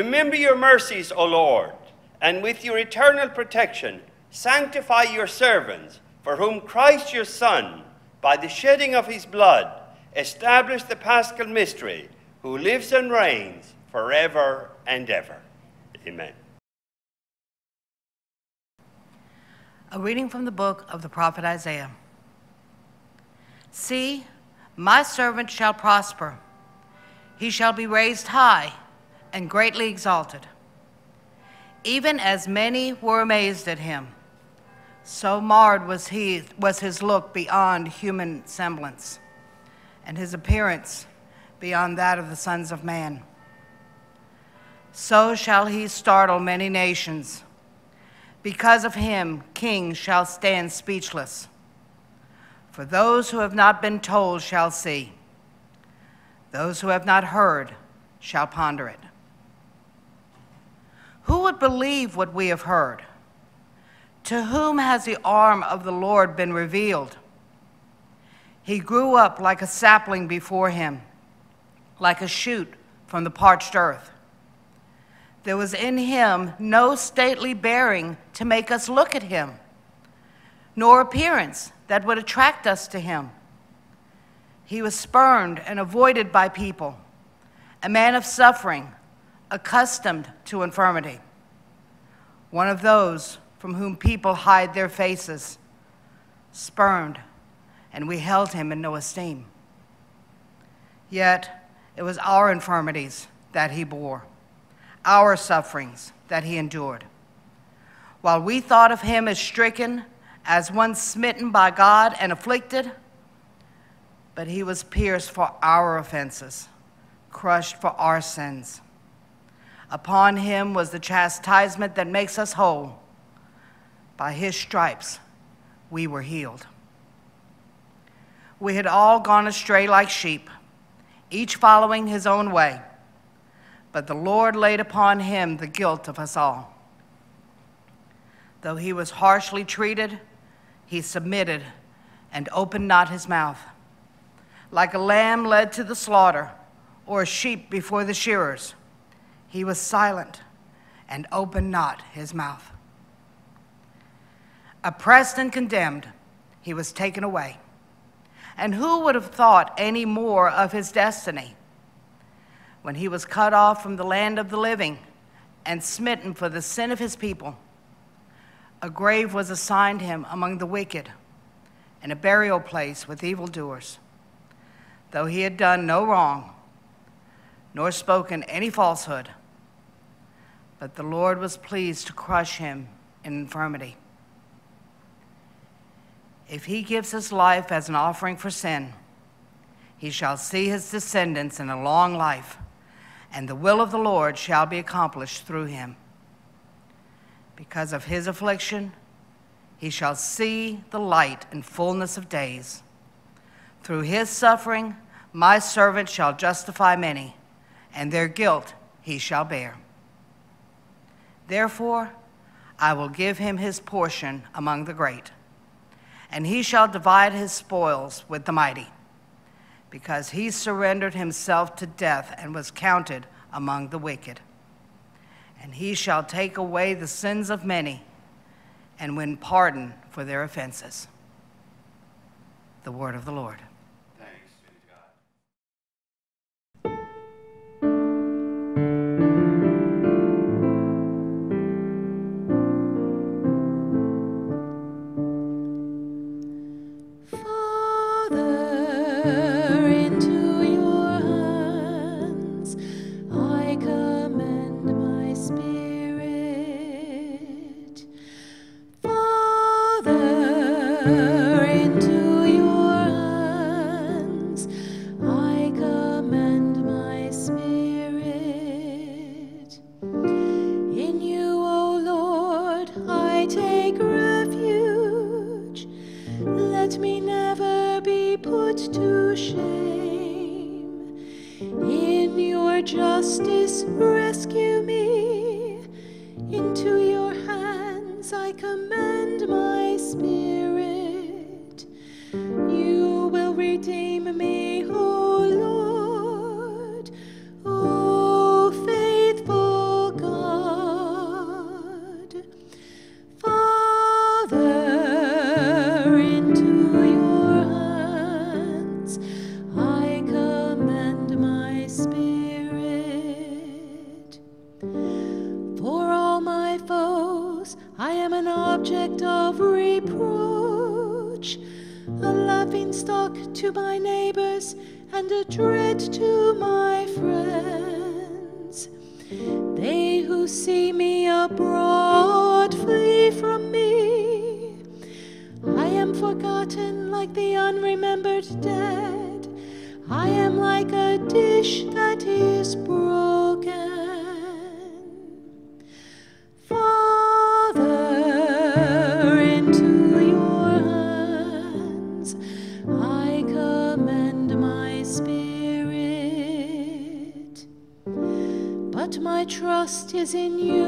Remember your mercies, O Lord, and with your eternal protection, sanctify your servants, for whom Christ your Son, by the shedding of his blood, established the paschal mystery, who lives and reigns forever and ever. Amen. A reading from the book of the prophet Isaiah. See, my servant shall prosper. He shall be raised high and greatly exalted. Even as many were amazed at him, so marred was, he, was his look beyond human semblance, and his appearance beyond that of the sons of man. So shall he startle many nations because of him, kings shall stand speechless. For those who have not been told shall see. Those who have not heard shall ponder it. Who would believe what we have heard? To whom has the arm of the Lord been revealed? He grew up like a sapling before him, like a shoot from the parched earth. There was in him no stately bearing to make us look at him, nor appearance that would attract us to him. He was spurned and avoided by people, a man of suffering, accustomed to infirmity, one of those from whom people hide their faces, spurned, and we held him in no esteem. Yet it was our infirmities that he bore our sufferings that he endured. While we thought of him as stricken, as one smitten by God and afflicted, but he was pierced for our offenses, crushed for our sins. Upon him was the chastisement that makes us whole. By his stripes we were healed. We had all gone astray like sheep, each following his own way but the Lord laid upon him the guilt of us all. Though he was harshly treated, he submitted and opened not his mouth. Like a lamb led to the slaughter, or a sheep before the shearers, he was silent and opened not his mouth. Oppressed and condemned, he was taken away. And who would have thought any more of his destiny? when he was cut off from the land of the living and smitten for the sin of his people. A grave was assigned him among the wicked, and a burial place with evildoers. Though he had done no wrong, nor spoken any falsehood, but the Lord was pleased to crush him in infirmity. If he gives his life as an offering for sin, he shall see his descendants in a long life and the will of the Lord shall be accomplished through him. Because of his affliction, he shall see the light and fullness of days. Through his suffering, my servant shall justify many, and their guilt he shall bear. Therefore, I will give him his portion among the great, and he shall divide his spoils with the mighty because he surrendered himself to death and was counted among the wicked. And he shall take away the sins of many and win pardon for their offenses. The word of the Lord. See me abroad flee from me. I am forgotten like the unremembered dead. I am like a dish that is broken. Is in you,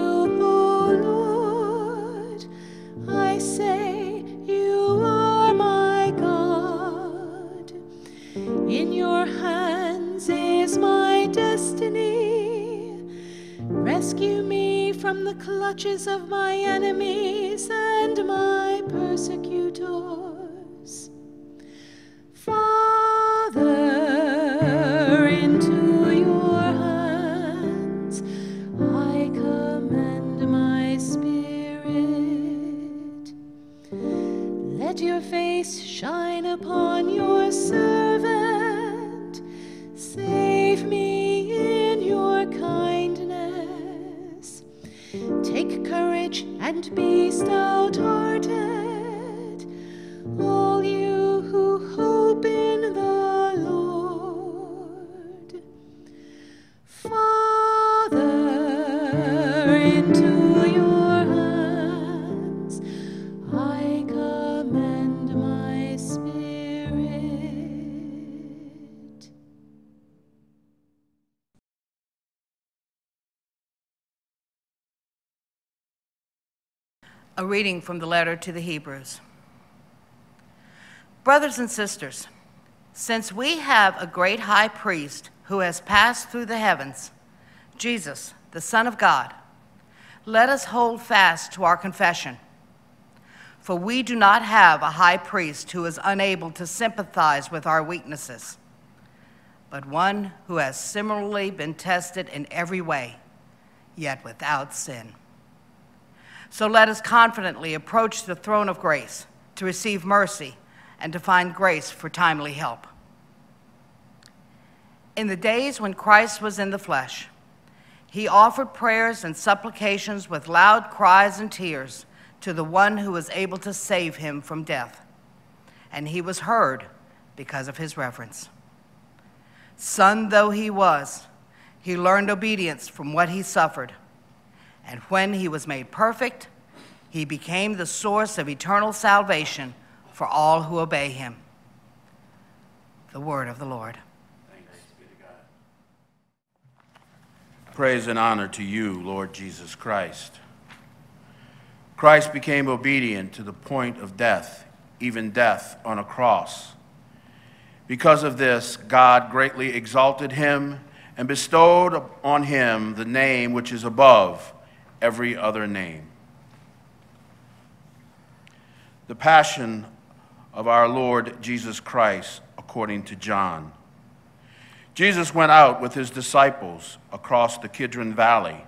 reading from the letter to the Hebrews. Brothers and sisters, since we have a great high priest who has passed through the heavens, Jesus, the Son of God, let us hold fast to our confession. For we do not have a high priest who is unable to sympathize with our weaknesses, but one who has similarly been tested in every way, yet without sin. So let us confidently approach the throne of grace to receive mercy and to find grace for timely help. In the days when Christ was in the flesh, he offered prayers and supplications with loud cries and tears to the one who was able to save him from death. And he was heard because of his reverence. Son though he was, he learned obedience from what he suffered. And when he was made perfect, he became the source of eternal salvation for all who obey him. The word of the Lord. Praise and honor to you, Lord Jesus Christ. Christ became obedient to the point of death, even death on a cross. Because of this, God greatly exalted him and bestowed on him the name which is above every other name. The Passion of our Lord Jesus Christ, according to John. Jesus went out with his disciples across the Kidron Valley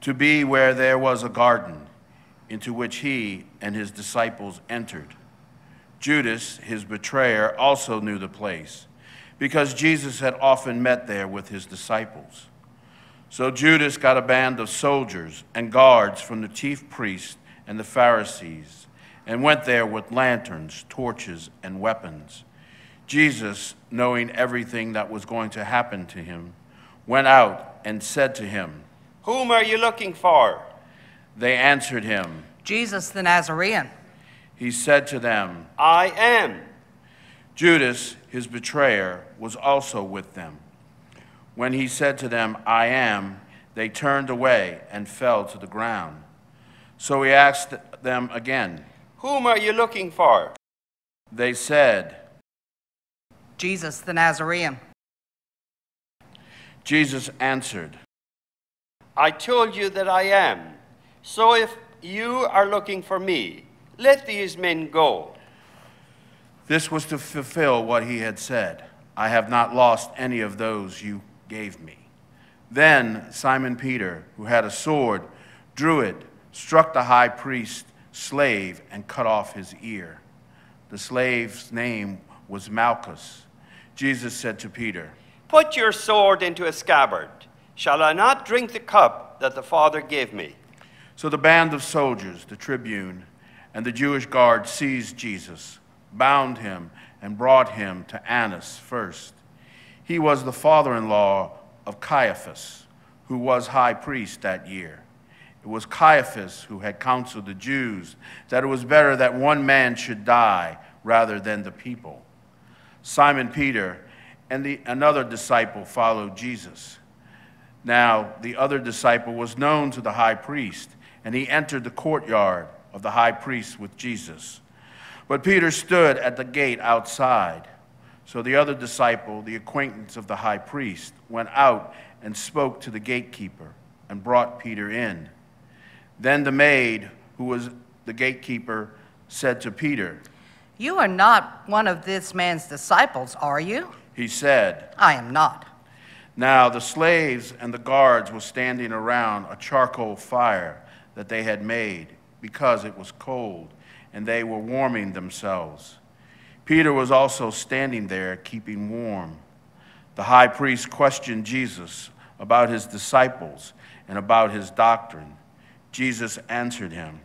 to be where there was a garden, into which he and his disciples entered. Judas, his betrayer, also knew the place, because Jesus had often met there with his disciples. So Judas got a band of soldiers and guards from the chief priests and the Pharisees, and went there with lanterns, torches, and weapons. Jesus, knowing everything that was going to happen to him, went out and said to him, Whom are you looking for? They answered him. Jesus the Nazarene. He said to them, I am. Judas, his betrayer, was also with them. When he said to them, I am, they turned away and fell to the ground. So he asked them again. Whom are you looking for? They said, Jesus the Nazarene. Jesus answered, I told you that I am. So if you are looking for me, let these men go. This was to fulfill what he had said I have not lost any of those you gave me. Then Simon Peter, who had a sword, drew it, struck the high priest slave and cut off his ear. The slave's name was Malchus. Jesus said to Peter, Put your sword into a scabbard. Shall I not drink the cup that the Father gave me? So the band of soldiers, the tribune, and the Jewish guard seized Jesus, bound him, and brought him to Annas first. He was the father in law of Caiaphas, who was high priest that year. It was Caiaphas who had counseled the Jews that it was better that one man should die rather than the people. Simon Peter and the, another disciple followed Jesus. Now, the other disciple was known to the high priest, and he entered the courtyard of the high priest with Jesus. But Peter stood at the gate outside. So the other disciple, the acquaintance of the high priest, went out and spoke to the gatekeeper and brought Peter in. Then the maid, who was the gatekeeper, said to Peter, You are not one of this man's disciples, are you? He said, I am not. Now the slaves and the guards were standing around a charcoal fire that they had made because it was cold, and they were warming themselves. Peter was also standing there, keeping warm. The high priest questioned Jesus about his disciples and about his doctrine. Jesus answered him,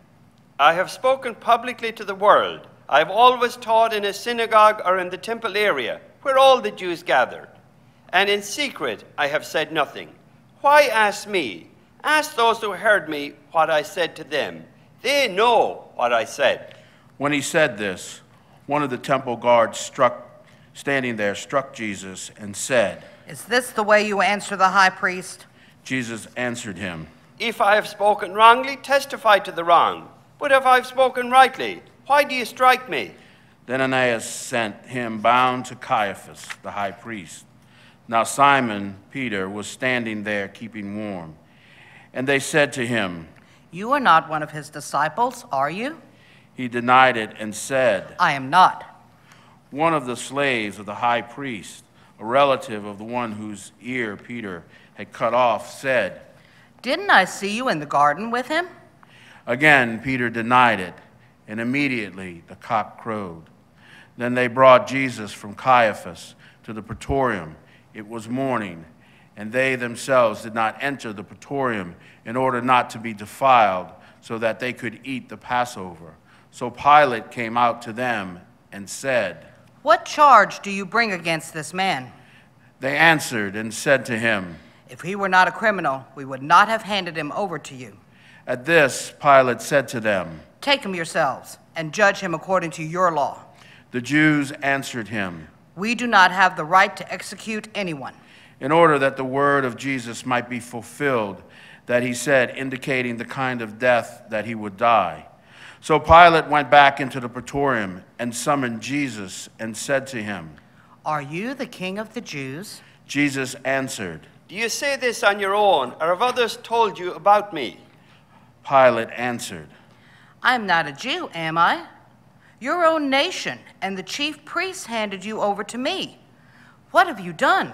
I have spoken publicly to the world. I have always taught in a synagogue or in the temple area, where all the Jews gathered. And in secret I have said nothing. Why ask me? Ask those who heard me what I said to them. They know what I said. When he said this, one of the temple guards struck, standing there, struck Jesus and said, Is this the way you answer the high priest? Jesus answered him, If I have spoken wrongly, testify to the wrong. But if I have spoken rightly, why do you strike me? Then Ananias sent him bound to Caiaphas, the high priest. Now Simon Peter was standing there keeping warm. And they said to him, You are not one of his disciples, are you? He denied it and said, I am not. One of the slaves of the high priest, a relative of the one whose ear Peter had cut off, said, Didn't I see you in the garden with him? Again, Peter denied it, and immediately the cock crowed. Then they brought Jesus from Caiaphas to the praetorium. It was morning, and they themselves did not enter the praetorium in order not to be defiled, so that they could eat the Passover. So Pilate came out to them and said, What charge do you bring against this man? They answered and said to him, If he were not a criminal, we would not have handed him over to you. At this, Pilate said to them, Take him yourselves and judge him according to your law. The Jews answered him, We do not have the right to execute anyone. in order that the word of Jesus might be fulfilled, that he said, indicating the kind of death that he would die. So Pilate went back into the praetorium and summoned Jesus and said to him, Are you the king of the Jews? Jesus answered, Do you say this on your own, or have others told you about me? Pilate answered, I am not a Jew, am I? Your own nation and the chief priests handed you over to me. What have you done?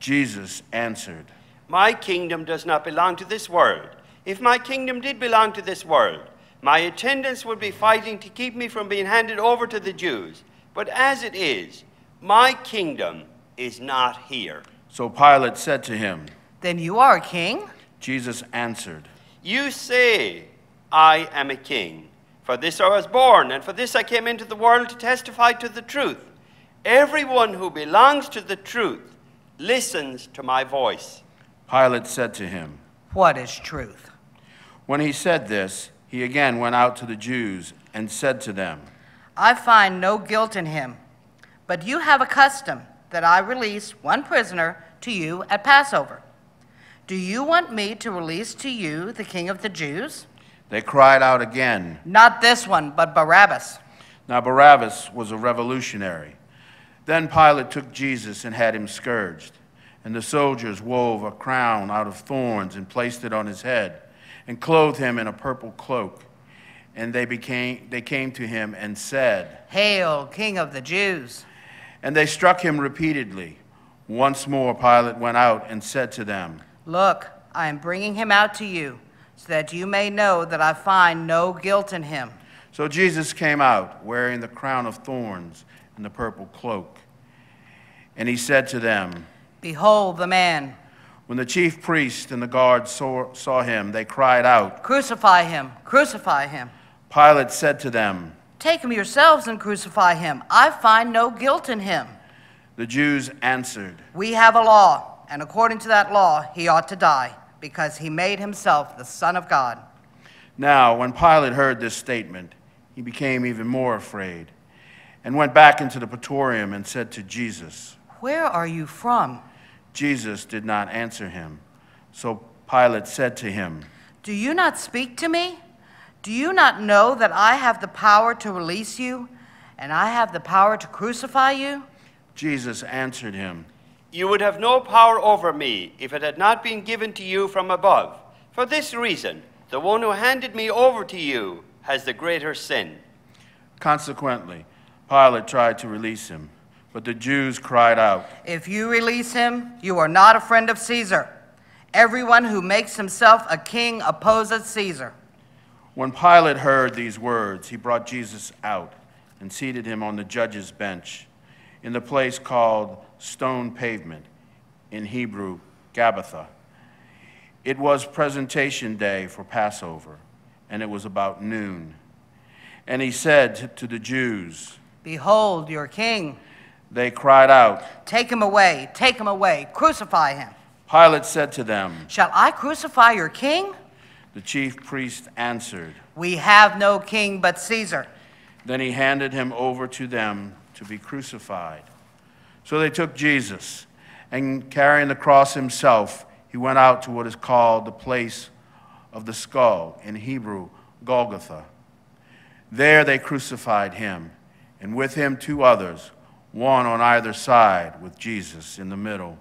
Jesus answered, My kingdom does not belong to this world. If my kingdom did belong to this world, my attendants would be fighting to keep me from being handed over to the Jews. But as it is, my kingdom is not here. So Pilate said to him, Then you are a king? Jesus answered, You say, I am a king. For this I was born, and for this I came into the world to testify to the truth. Everyone who belongs to the truth listens to my voice. Pilate said to him, What is truth? When he said this, he again went out to the Jews and said to them, I find no guilt in him. But you have a custom that I release one prisoner to you at Passover. Do you want me to release to you the king of the Jews? They cried out again. Not this one, but Barabbas. Now Barabbas was a revolutionary. Then Pilate took Jesus and had him scourged. And the soldiers wove a crown out of thorns and placed it on his head, and clothed him in a purple cloak. And they, became, they came to him and said, Hail, king of the Jews. And they struck him repeatedly. Once more Pilate went out and said to them, Look, I am bringing him out to you, so that you may know that I find no guilt in him. So Jesus came out, wearing the crown of thorns and the purple cloak. And he said to them, Behold the man. When the chief priests and the guards saw, saw him, they cried out. Crucify him, crucify him. Pilate said to them, Take him yourselves and crucify him. I find no guilt in him. The Jews answered, We have a law, and according to that law, he ought to die, because he made himself the Son of God. Now, when Pilate heard this statement, he became even more afraid and went back into the praetorium and said to Jesus, Where are you from? Jesus did not answer him. So Pilate said to him, Do you not speak to me? Do you not know that I have the power to release you, and I have the power to crucify you? Jesus answered him, You would have no power over me if it had not been given to you from above. For this reason, the one who handed me over to you has the greater sin. Consequently, Pilate tried to release him, but the Jews cried out, If you release him, you are not a friend of Caesar. Everyone who makes himself a king opposes Caesar. When Pilate heard these words, he brought Jesus out and seated him on the judge's bench in the place called Stone Pavement, in Hebrew, Gabbatha. It was presentation day for Passover, and it was about noon. And he said to the Jews, Behold your king. They cried out. Take him away, take him away, crucify him. Pilate said to them, Shall I crucify your king? The chief priest answered. We have no king but Caesar. Then he handed him over to them to be crucified. So they took Jesus, and carrying the cross himself, he went out to what is called the place of the skull, in Hebrew, Golgotha. There they crucified him, and with him two others, one on either side, with Jesus in the middle.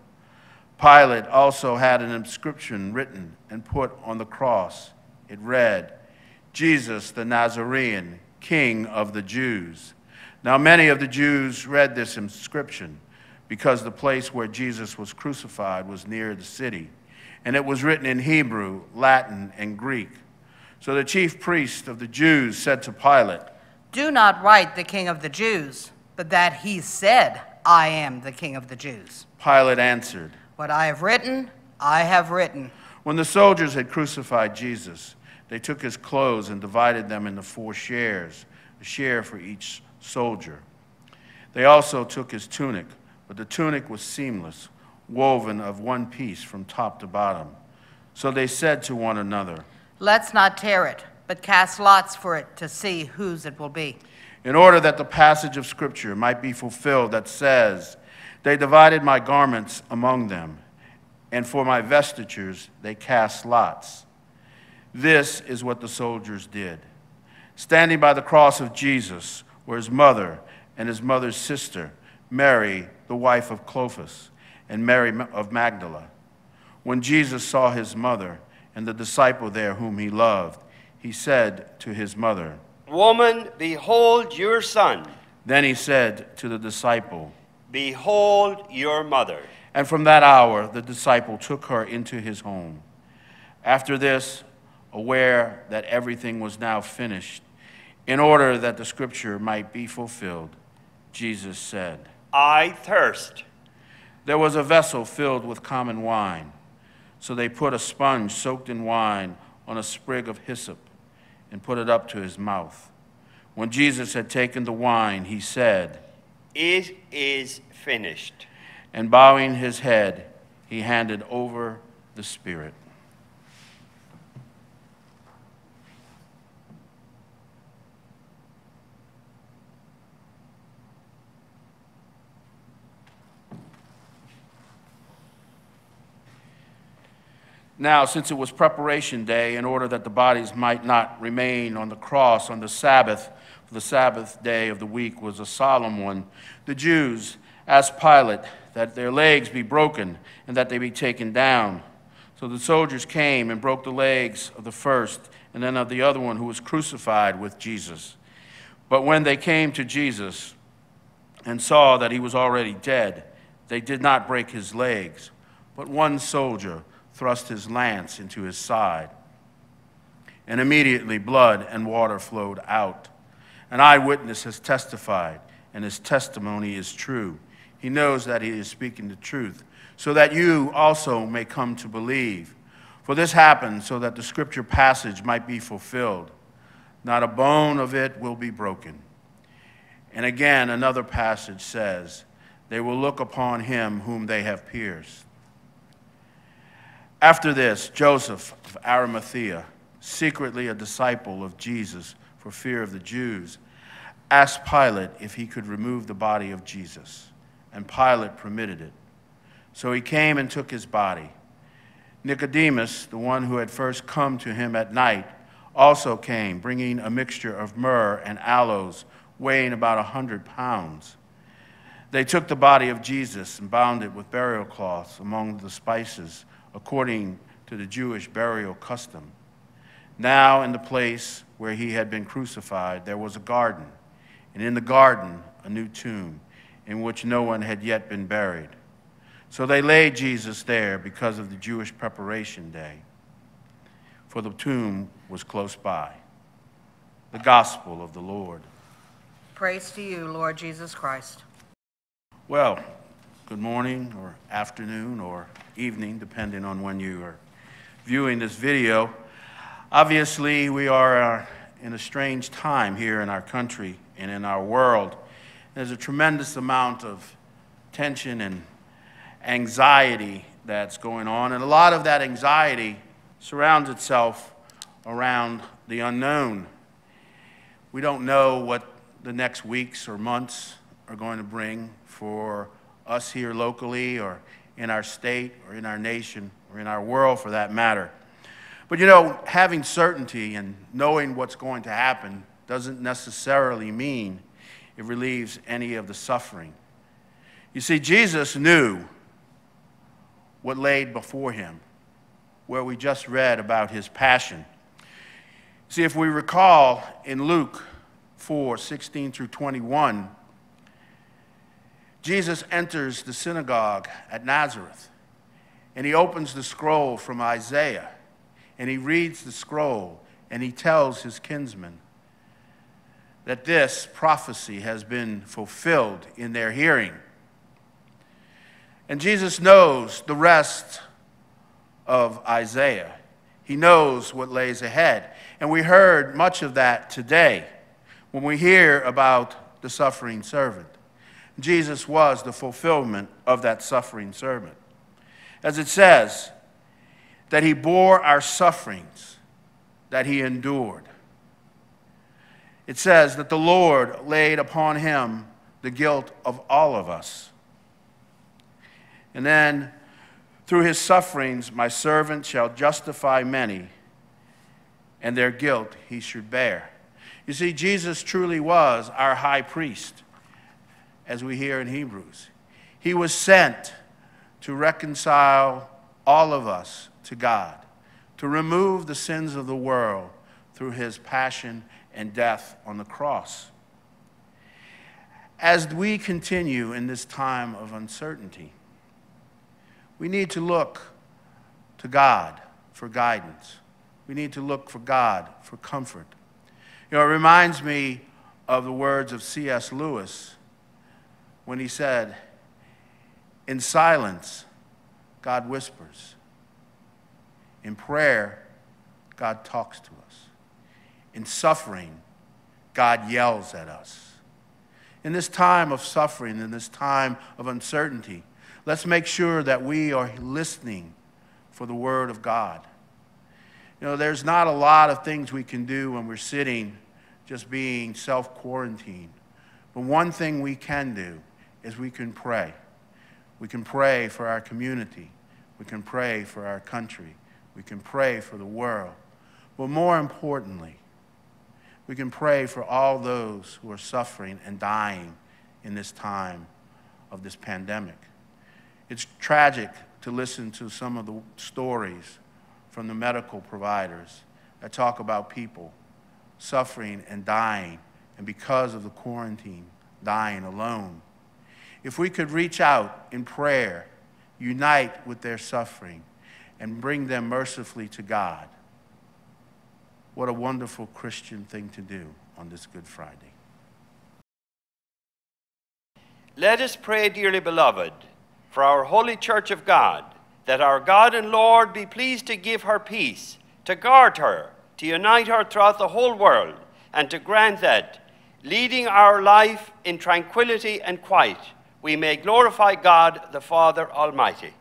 Pilate also had an inscription written and put on the cross. It read, Jesus the Nazarene, King of the Jews. Now, many of the Jews read this inscription because the place where Jesus was crucified was near the city, and it was written in Hebrew, Latin, and Greek. So the chief priest of the Jews said to Pilate, Do not write the king of the Jews, but that he said, I am the king of the Jews. Pilate answered, What I have written, I have written. When the soldiers had crucified Jesus, they took his clothes and divided them into four shares, a share for each soldier. They also took his tunic, but the tunic was seamless, woven of one piece from top to bottom. So they said to one another, Let's not tear it, but cast lots for it to see whose it will be. In order that the passage of Scripture might be fulfilled that says, They divided my garments among them, and for my vestitures they cast lots. This is what the soldiers did. Standing by the cross of Jesus were his mother and his mother's sister, Mary, the wife of Clophas, and Mary of Magdala. When Jesus saw his mother and the disciple there whom he loved, he said to his mother, Woman, behold your son. Then he said to the disciple, Behold your mother. And from that hour the disciple took her into his home. After this, aware that everything was now finished, in order that the scripture might be fulfilled, Jesus said, I thirst. There was a vessel filled with common wine. So they put a sponge soaked in wine on a sprig of hyssop and put it up to his mouth. When Jesus had taken the wine, he said, It is finished. and bowing his head, he handed over the Spirit. Now, since it was preparation day, in order that the bodies might not remain on the cross on the Sabbath, for the Sabbath day of the week was a solemn one, the Jews asked Pilate that their legs be broken and that they be taken down. So the soldiers came and broke the legs of the first and then of the other one who was crucified with Jesus. But when they came to Jesus and saw that he was already dead, they did not break his legs, but one soldier thrust his lance into his side. And immediately blood and water flowed out. An eyewitness has testified, and his testimony is true. He knows that he is speaking the truth, so that you also may come to believe. For this happened so that the scripture passage might be fulfilled. Not a bone of it will be broken. And again, another passage says, They will look upon him whom they have pierced. After this, Joseph of Arimathea, secretly a disciple of Jesus for fear of the Jews, asked Pilate if he could remove the body of Jesus, and Pilate permitted it. So he came and took his body. Nicodemus, the one who had first come to him at night, also came, bringing a mixture of myrrh and aloes, weighing about a hundred pounds. They took the body of Jesus and bound it with burial cloths among the spices, according to the Jewish burial custom. Now, in the place where he had been crucified, there was a garden, and in the garden, a new tomb, in which no one had yet been buried. So they laid Jesus there because of the Jewish preparation day, for the tomb was close by. The gospel of the Lord. Praise to you, Lord Jesus Christ. Well, good morning or afternoon or evening, depending on when you are viewing this video. Obviously, we are uh, in a strange time here in our country and in our world. There's a tremendous amount of tension and anxiety that's going on, and a lot of that anxiety surrounds itself around the unknown. We don't know what the next weeks or months are going to bring for us here locally or in our state or in our nation or in our world for that matter. But you know, having certainty and knowing what's going to happen doesn't necessarily mean it relieves any of the suffering. You see, Jesus knew what laid before him, where we just read about his passion. See, if we recall in Luke 4 16 through 21, Jesus enters the synagogue at Nazareth and he opens the scroll from Isaiah and he reads the scroll and he tells his kinsmen that this prophecy has been fulfilled in their hearing. And Jesus knows the rest of Isaiah. He knows what lays ahead. And we heard much of that today when we hear about the suffering servant. Jesus was the fulfillment of that suffering servant. As it says, that he bore our sufferings, that he endured. It says that the Lord laid upon him the guilt of all of us. And then, through his sufferings, my servant shall justify many, and their guilt he should bear. You see, Jesus truly was our high priest, as we hear in Hebrews. He was sent to reconcile all of us to God, to remove the sins of the world through his passion and death on the cross. As we continue in this time of uncertainty, we need to look to God for guidance. We need to look for God for comfort. You know, it reminds me of the words of C.S. Lewis when he said, In silence, God whispers. In prayer, God talks to us. In suffering, God yells at us. In this time of suffering, in this time of uncertainty, let's make sure that we are listening for the Word of God. You know, there's not a lot of things we can do when we're sitting just being self quarantined. But one thing we can do is we can pray. We can pray for our community. We can pray for our country. We can pray for the world. But more importantly, we can pray for all those who are suffering and dying in this time of this pandemic. It's tragic to listen to some of the stories from the medical providers that talk about people suffering and dying, and because of the quarantine, dying alone. If we could reach out in prayer, unite with their suffering, and bring them mercifully to God, what a wonderful Christian thing to do on this Good Friday. Let us pray, dearly beloved, for our holy church of God, that our God and Lord be pleased to give her peace, to guard her, to unite her throughout the whole world, and to grant that, leading our life in tranquility and quiet, we may glorify God the Father Almighty.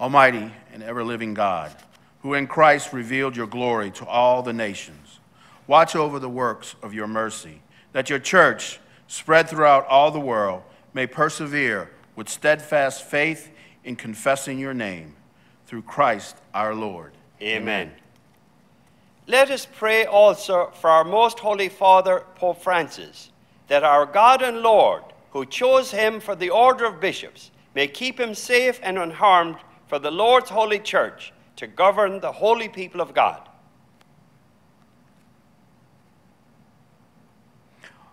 Almighty and ever living God, who in Christ revealed your glory to all the nations, watch over the works of your mercy, that your church, spread throughout all the world, may persevere with steadfast faith in confessing your name through Christ our Lord. Amen. Let us pray also for our most holy Father, Pope Francis, that our God and Lord, who chose him for the order of bishops, may keep him safe and unharmed for the Lord's holy church to govern the holy people of God.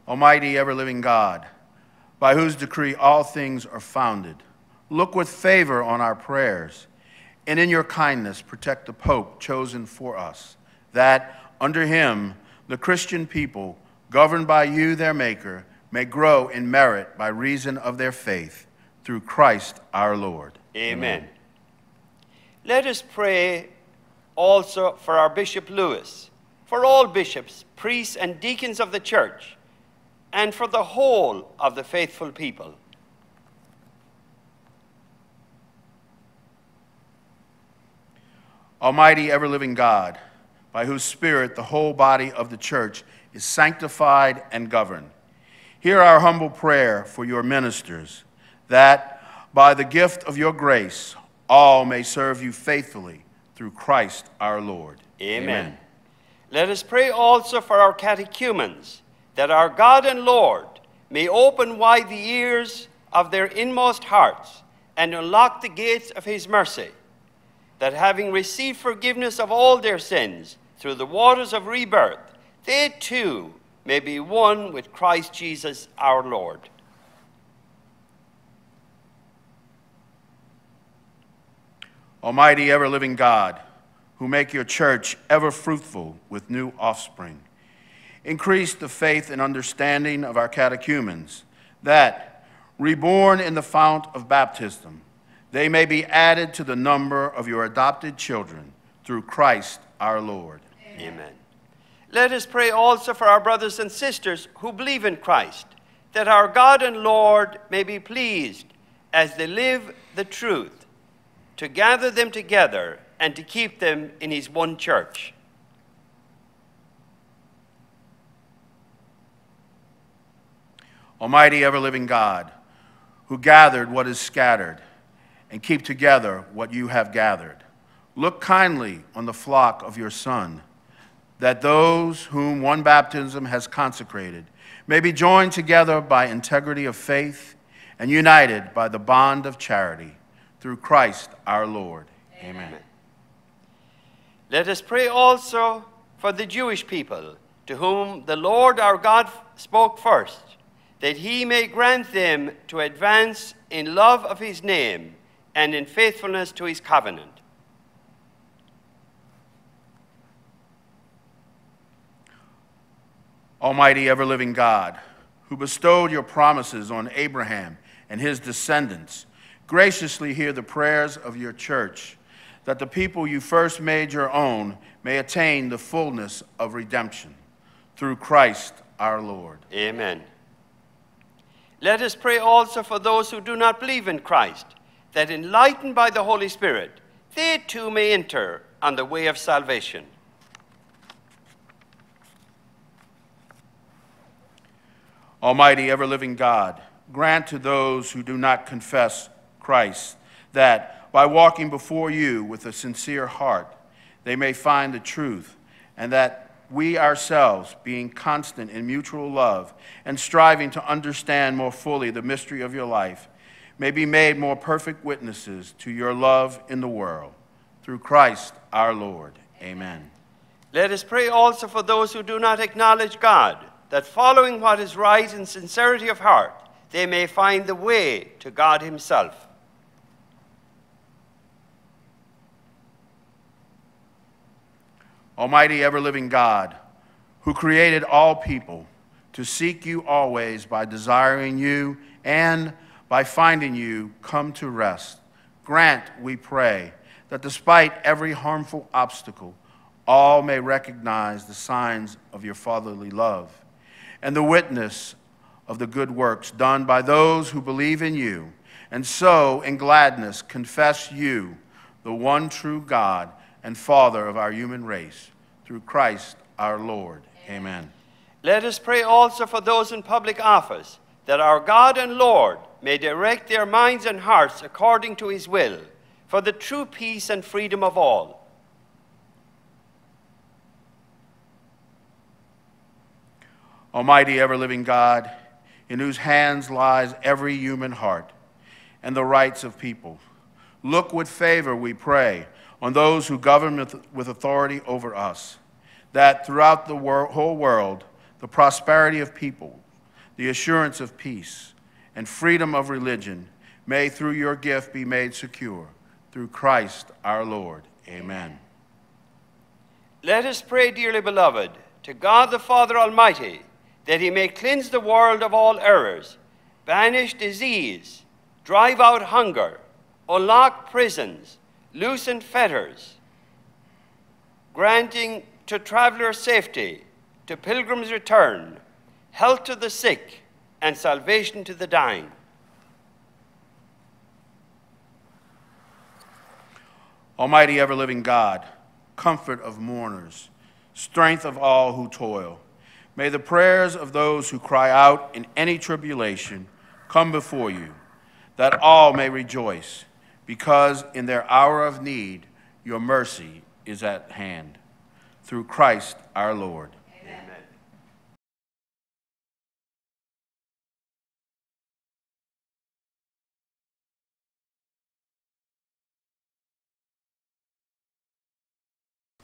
Almighty, ever living God, by whose decree all things are founded, look with favor on our prayers, and in your kindness protect the Pope chosen for us, that under him the Christian people, governed by you, their Maker, may grow in merit by reason of their faith, through Christ our Lord. Amen. Let us pray also for our Bishop Louis, for all bishops, priests, and deacons of the church, and for the whole of the faithful people. Almighty, ever living God, by whose Spirit the whole body of the church is sanctified and governed, hear our humble prayer for your ministers, that by the gift of your grace, all may serve you faithfully through Christ our Lord. Amen. Let us pray also for our catechumens, that our God and Lord may open wide the ears of their inmost hearts and unlock the gates of his mercy, that having received forgiveness of all their sins through the waters of rebirth, they too may be one with Christ Jesus our Lord. Almighty, ever living God, who make your church ever fruitful with new offspring, increase the faith and understanding of our catechumens, that, reborn in the fount of baptism, they may be added to the number of your adopted children through Christ our Lord. Amen. Let us pray also for our brothers and sisters who believe in Christ, that our God and Lord may be pleased as they live the truth, to gather them together and to keep them in his one church. Almighty, ever living God, who gathered what is scattered and keep together what you have gathered, look kindly on the flock of your Son, that those whom one baptism has consecrated may be joined together by integrity of faith and united by the bond of charity through Christ our Lord. Amen. Amen. Let us pray also for the Jewish people, to whom the Lord our God spoke first, that he may grant them to advance in love of his name and in faithfulness to his covenant. Almighty, ever living God, who bestowed your promises on Abraham and his descendants, graciously hear the prayers of your church, that the people you first made your own may attain the fullness of redemption through Christ our Lord. Amen. Let us pray also for those who do not believe in Christ, that enlightened by the Holy Spirit, they too may enter on the way of salvation. Almighty, ever living God, grant to those who do not confess Christ that by walking before you with a sincere heart, they may find the truth, and that we ourselves, being constant in mutual love and striving to understand more fully the mystery of your life, may be made more perfect witnesses to your love in the world. Through Christ our Lord. Amen. Let us pray also for those who do not acknowledge God, that following what is right in sincerity of heart, they may find the way to God Himself. Almighty, ever living God, who created all people to seek you always by desiring you and by finding you come to rest. Grant, we pray, that despite every harmful obstacle, all may recognize the signs of your fatherly love and the witness of the good works done by those who believe in you, and so in gladness confess you, the one true God and Father of our human race, through Christ our Lord. Amen. Let us pray also for those in public office, that our God and Lord may direct their minds and hearts according to his will, for the true peace and freedom of all. Almighty ever living God, in whose hands lies every human heart and the rights of people, look with favor, we pray, on those who govern with, authority over us, that throughout the whole world, the prosperity of people, the assurance of peace, and freedom of religion may through your gift be made secure. Through Christ our Lord. Amen. Let us pray, dearly beloved, to God the Father Almighty, that he may cleanse the world of all errors, banish disease, drive out hunger, unlock prisons, loosen fetters, granting to travelers safety, to pilgrims return, health to the sick, and salvation to the dying. Almighty ever living God, comfort of mourners, strength of all who toil, may the prayers of those who cry out in any tribulation come before you, that all may rejoice, because in their hour of need your mercy is at hand. Through Christ our Lord.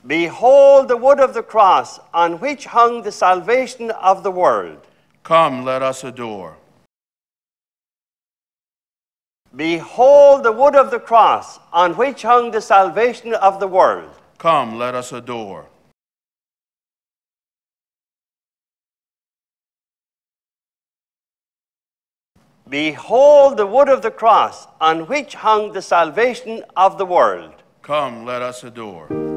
Behold the wood of the cross on which hung the salvation of the world. Come, let us adore. Behold the wood of the cross on which hung the salvation of the world. Come, let us adore. Behold the wood of the cross on which hung the salvation of the world. Come, let us adore.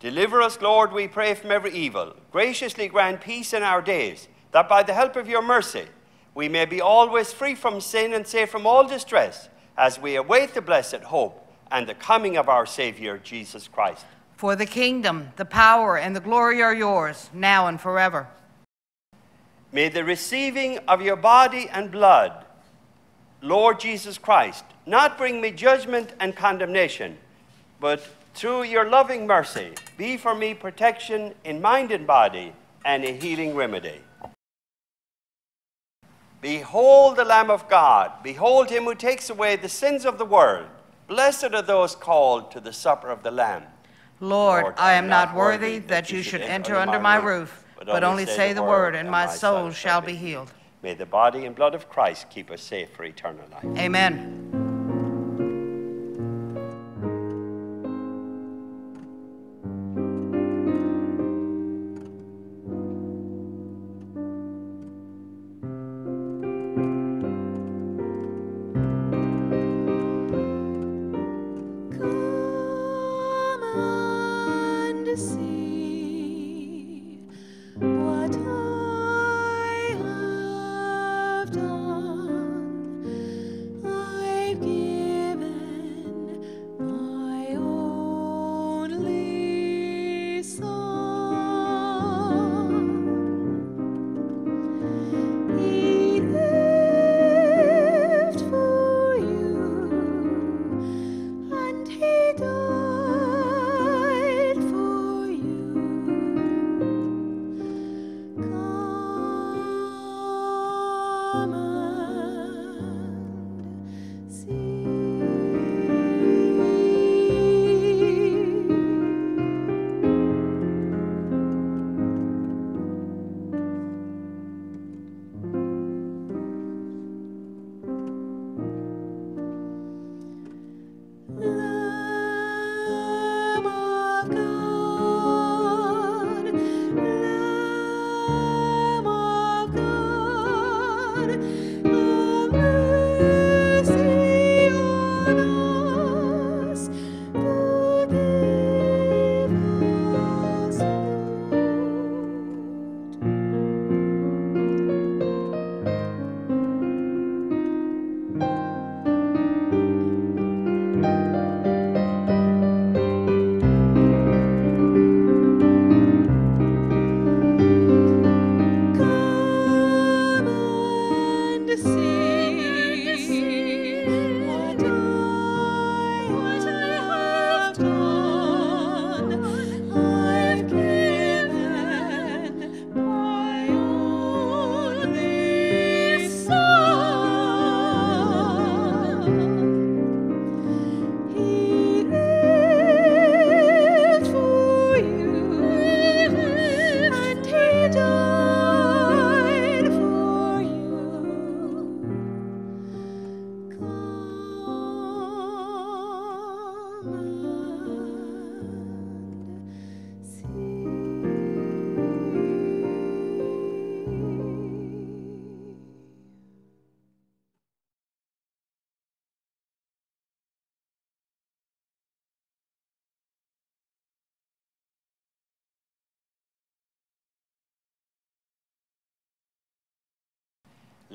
Deliver us, Lord, we pray, from every evil. Graciously grant peace in our days, that by the help of your mercy we may be always free from sin and safe from all distress, as we await the blessed hope and the coming of our Savior, Jesus Christ. For the kingdom, the power, and the glory are yours, now and forever. May the receiving of your body and blood, Lord Jesus Christ, not bring me judgment and condemnation, but through your loving mercy, be for me protection in mind and body and a healing remedy. Behold the Lamb of God. Behold him who takes away the sins of the world. Blessed are those called to the supper of the Lamb. Lord, Lord, I am not worthy that you should enter under my roof, but only say the word, and my soul shall be healed. May the body and blood of Christ keep us safe for eternal life. Amen.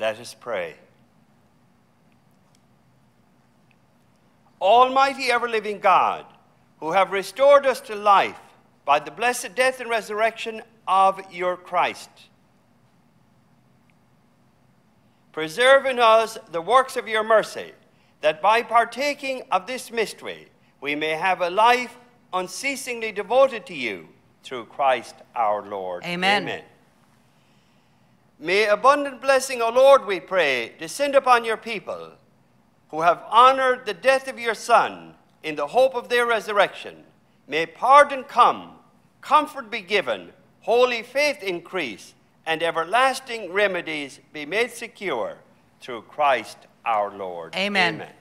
Let us pray. Almighty ever living God, who have restored us to life by the blessed death and resurrection of your Christ, preserve in us the works of your mercy, that by partaking of this mystery we may have a life unceasingly devoted to you through Christ our Lord. Amen. May abundant blessing, O Lord, we pray, descend upon your people who have honored the death of your Son in the hope of their resurrection. May pardon come, comfort be given, holy faith increase, and everlasting remedies be made secure through Christ our Lord. Amen. Amen.